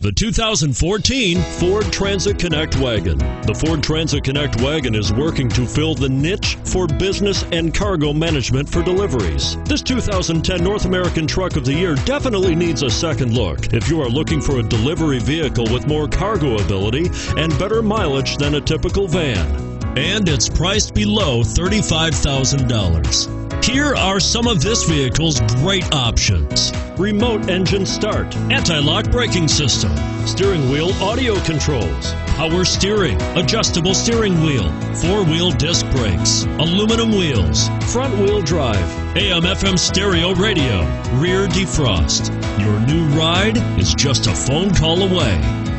The 2014 Ford Transit Connect wagon. The Ford Transit Connect wagon is working to fill the niche for business and cargo management for deliveries. This 2010 North American Truck of the Year definitely needs a second look if you are looking for a delivery vehicle with more cargo ability and better mileage than a typical van. And it's priced below $35,000. Here are some of this vehicle's great options remote engine start, anti lock braking system, steering wheel audio controls, power steering, adjustable steering wheel, four wheel disc brakes, aluminum wheels, front wheel drive, AM FM stereo radio, rear defrost. Your new ride is just a phone call away.